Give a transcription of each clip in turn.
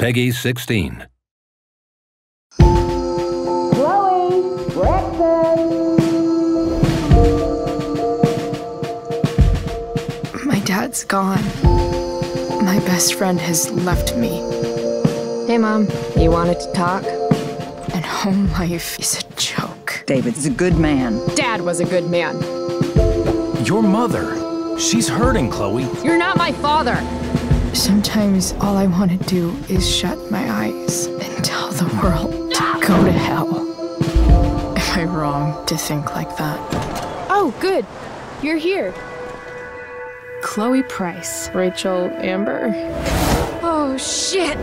Peggy 16. Chloe, breakfast. My dad's gone. My best friend has left me. Hey, Mom, you wanted to talk? And home life is a joke. David's a good man. Dad was a good man. Your mother. She's hurting, Chloe. You're not my father. Sometimes all I want to do is shut my eyes and tell the world to go to hell. Am I wrong to think like that? Oh, good. You're here. Chloe Price. Rachel Amber? Oh, shit.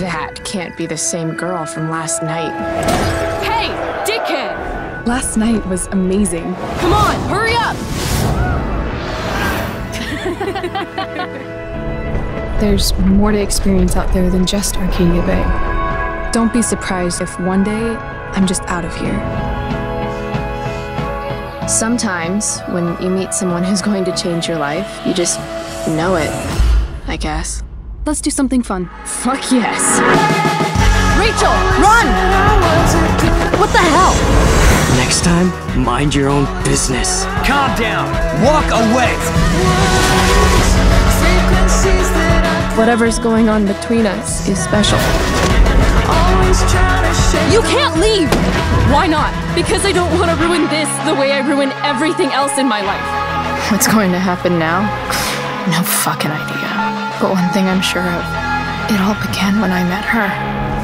That can't be the same girl from last night. Hey, dickhead! Last night was amazing. Come on, hurry up! There's more to experience out there than just Arcadia Bay. Don't be surprised if one day I'm just out of here. Sometimes, when you meet someone who's going to change your life, you just know it, I guess. Let's do something fun. Fuck yes. Rachel, run! What the hell? Next time, mind your own business. Calm down. Walk away. Whatever's going on between us is special. You can't leave! Why not? Because I don't want to ruin this the way I ruin everything else in my life. What's going to happen now? No fucking idea. But one thing I'm sure of it all began when I met her.